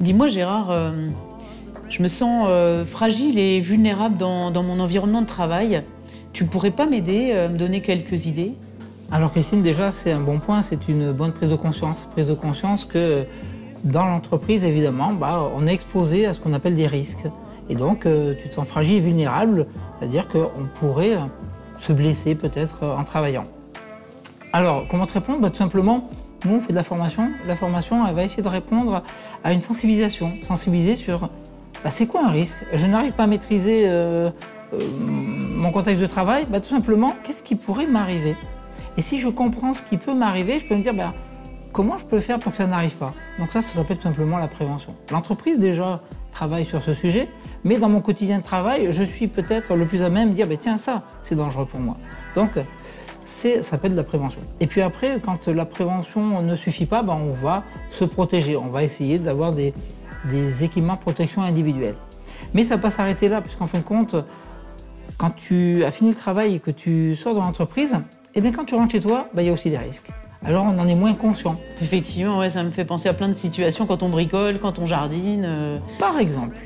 Dis-moi Gérard, euh, je me sens euh, fragile et vulnérable dans, mon environnement de travail. Tu pourrais pas m'aider, euh, me donner quelques idées? Alors Christine, déjà, c'est un bon point, c'est une bonne prise de conscience. Prise de conscience que dans l'entreprise, évidemment, bah, on est exposé à ce qu'on appelle des risques. Et donc, tu te sens fragile et vulnérable, c'est-à-dire qu'on pourrait se blesser peut-être en travaillant. Alors, comment te répondre? Bah, Tout simplement, nous, on fait de la formation. La formation, elle va essayer de répondre à une sensibilisation. Sensibiliser sur bah, c'est quoi un risque? Je n'arrive pas à maîtriser euh, euh, mon contexte de travail. Bah, tout simplement, qu'est-ce qui pourrait m'arriver? Et si je comprends ce qui peut m'arriver, je peux me dire bah, comment je peux faire pour que ça n'arrive pas? Donc ça, ça s'appelle tout simplement la prévention. L'entreprise déjà travaille sur ce sujet, mais dans mon quotidien de travail, je suis peut-être le plus à même de dire bah, tiens ça, c'est dangereux pour moi. Donc ça s'appelle de la prévention. Et puis après, quand la prévention ne suffit pas, bah, on va se protéger. On va essayer d'avoir des, des équipements de protection individuels. Mais ça ne va pas s'arrêter là, puisqu'en fin de compte, quand tu as fini le travail et que tu sors de l'entreprise, eh bien quand tu rentres chez toi, bah, il y a aussi des risques. Alors on en est moins conscient. Effectivement, ouais, ça me fait penser à plein de situations quand on bricole, quand on jardine. euh, Par exemple,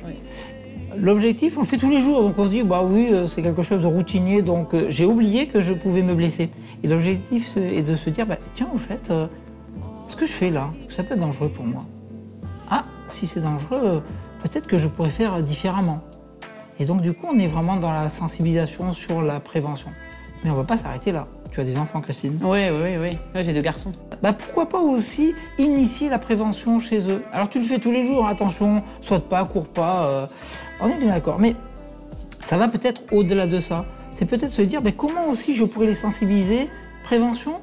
l'objectif, on le fait tous les jours, donc on se dit, bah oui, euh, c'est quelque chose de routinier, donc euh, j'ai oublié que je pouvais me blesser. Et l'objectif est de se dire, bah, tiens, au fait, euh, ce que je fais là, est-ce que ça peut être dangereux pour moi? Ah, si c'est dangereux, peut-être que je pourrais faire différemment. Et donc du coup, on est vraiment dans la sensibilisation sur la prévention. Mais on va pas s'arrêter là. Tu as des enfants, Christine? Oui, oui, oui. Ouais, J'ai deux garçons. bah pourquoi pas aussi initier la prévention chez eux? Alors tu le fais tous les jours, hein, attention, saute pas, cours pas, euh, on est bien d'accord. Mais ça va peut-être au-delà de ça. C'est peut-être se dire mais comment aussi je pourrais les sensibiliser, prévention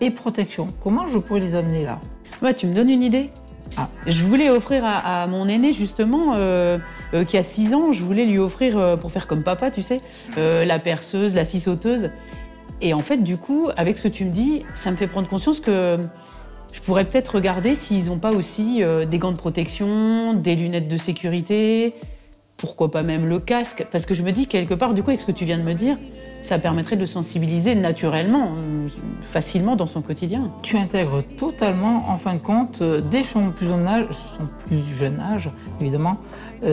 et protection? Comment je pourrais les amener là? Ouais, tu me donnes une idée? Ah. Je voulais offrir à, à mon aîné, justement, euh, euh, qui a 6 ans, je voulais lui offrir, euh, pour faire comme papa, tu sais, la perceuse, la scie sauteuse. Et en fait, du coup, avec ce que tu me dis, ça me fait prendre conscience que je pourrais peut-être regarder s'ils n'ont pas aussi euh, des gants de protection, des lunettes de sécurité, pourquoi pas même le casque. Parce que je me dis, quelque part, du coup, avec ce que tu viens de me dire, ça permettrait de sensibiliser naturellement, euh, facilement dans son quotidien. Tu intègres totalement, en fin de compte, euh, dès son plus jeune âge, son plus jeune âge, évidemment,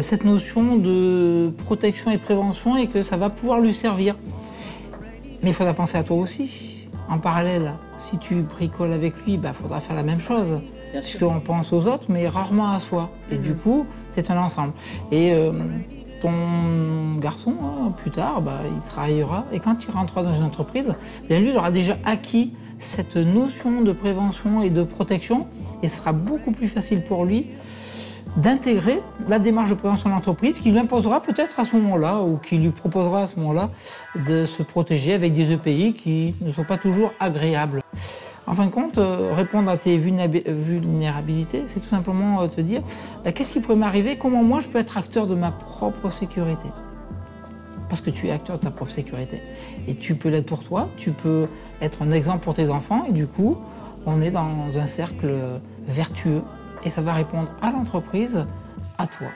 cette notion de protection et prévention et que ça va pouvoir lui servir. Mais il faudra penser à toi aussi. En parallèle, si tu bricoles avec lui, il faudra faire la même chose. Bien sûr. Puisqu'on pense aux autres, mais rarement à soi. Et du coup, c'est un ensemble. Et euh, ton garçon, hein, plus tard, bah, il travaillera. Et quand il rentrera dans une entreprise, bien lui, il aura déjà acquis cette notion de prévention et de protection. Et ce sera beaucoup plus facile pour lui d'intégrer la démarche de prévention de l'entreprise qui lui imposera peut-être à ce moment-là ou qui lui proposera à ce moment-là de se protéger avec des EPI qui ne sont pas toujours agréables. En fin de compte, euh, répondre à tes vulnérabi- vulnérabilités, c'est tout simplement euh, te dire bah, qu'est-ce qui pourrait m'arriver, comment moi je peux être acteur de ma propre sécurité? Parce que tu es acteur de ta propre sécurité. Et tu peux l'être pour toi, tu peux être un exemple pour tes enfants, et du coup, on est dans un cercle vertueux. Et ça va répondre à l'entreprise, à toi.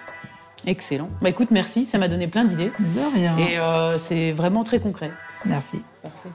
Excellent. Bah écoute, merci, ça m'a donné plein d'idées. De rien. Et euh, c'est vraiment très concret. Merci. Parfait.